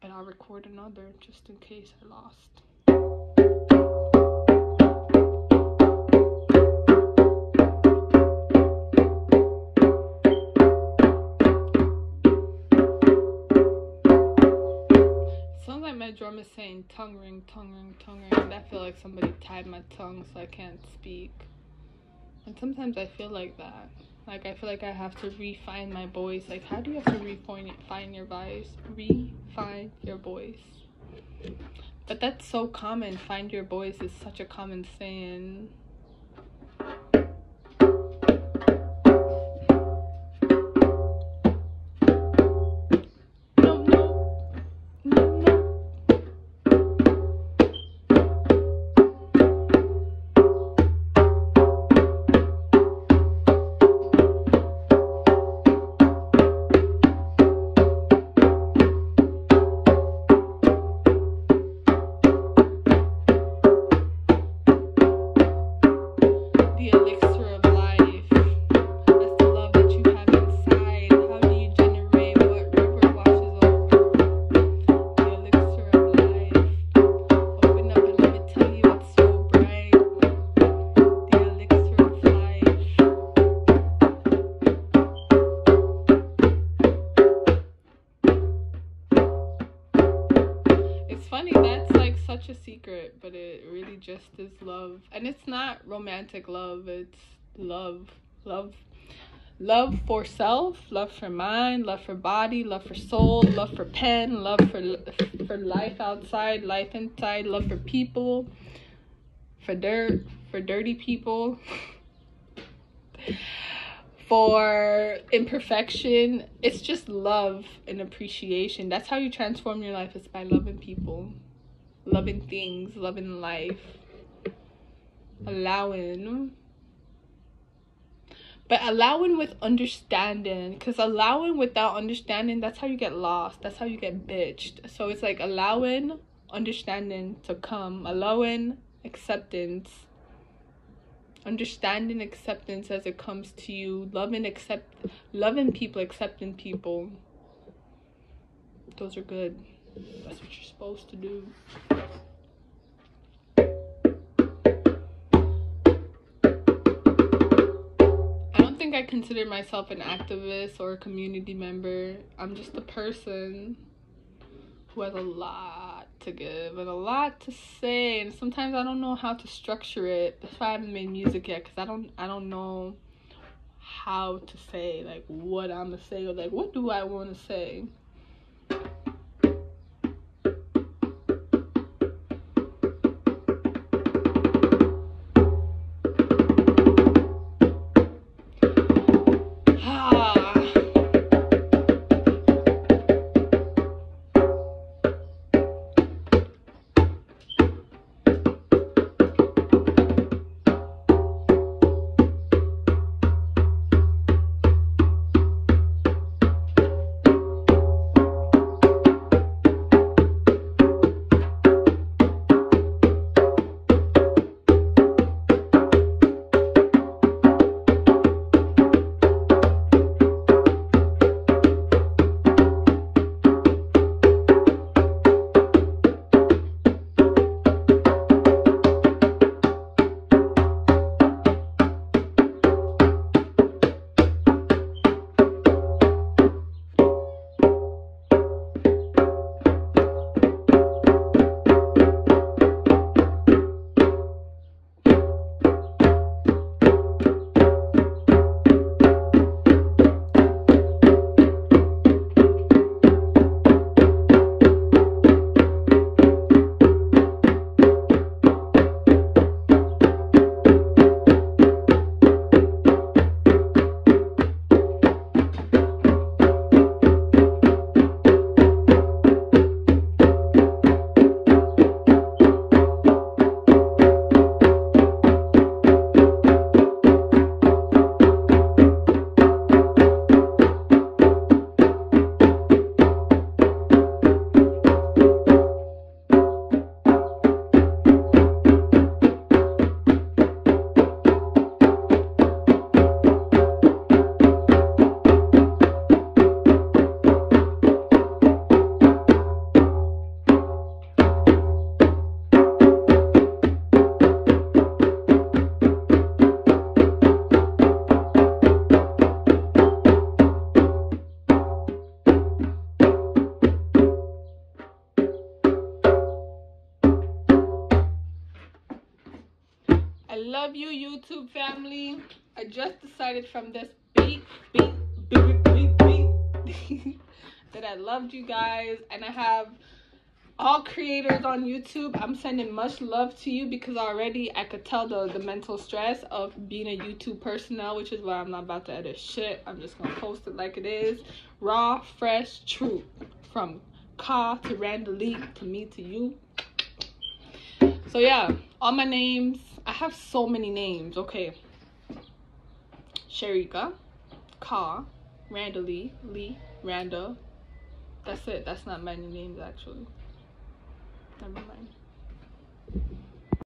but I'll record another just in case I lost. My drum is saying tongue ring, tongue ring, tongue ring. And I feel like somebody tied my tongue so I can't speak. And sometimes I feel like that. Like I feel like I have to refine my voice. Like how do you have to refine your voice? Refine your voice. But that's so common. Find your voice is such a common saying. It's funny, that's like such a secret, but it really just is love. And it's not romantic love, it's love. Love. Love for self, love for mind, love for body, love for soul, love for pen, love for for life outside, life inside, love for people, for dirt, for dirty people, for imperfection. It's just love and appreciation. That's how you transform your life is by loving people, loving things, loving life, allowing. But allowing with understanding, because allowing without understanding, that's how you get lost. That's how you get bitched. So it's like allowing understanding to come, allowing acceptance, understanding acceptance as it comes to you, loving accept, loving people, accepting people. Those are good. That's what you're supposed to do. I don't think I consider myself an activist or a community member. I'm just a person who has a lot to give and a lot to say, and sometimes I don't know how to structure it. That's why I haven't made music yet, cause I don't I don't know how to say like what I'm gonna say or like what do I want to say. Love you, YouTube family. I just decided from this beat, beat, beat, beat, beat, that I loved you guys. And I have all creators on YouTube. I'm sending much love to you because already I could tell the, the mental stress of being a YouTube personnel, which is why I'm not about to edit shit. I'm just going to post it like it is. Raw, fresh, true. From Ka to Randalee to me to you. So yeah, all my names. I have so many names. Okay. Sharika, Ka, Randalee, Lee, Randa. That's it. That's not many names actually. Never mind.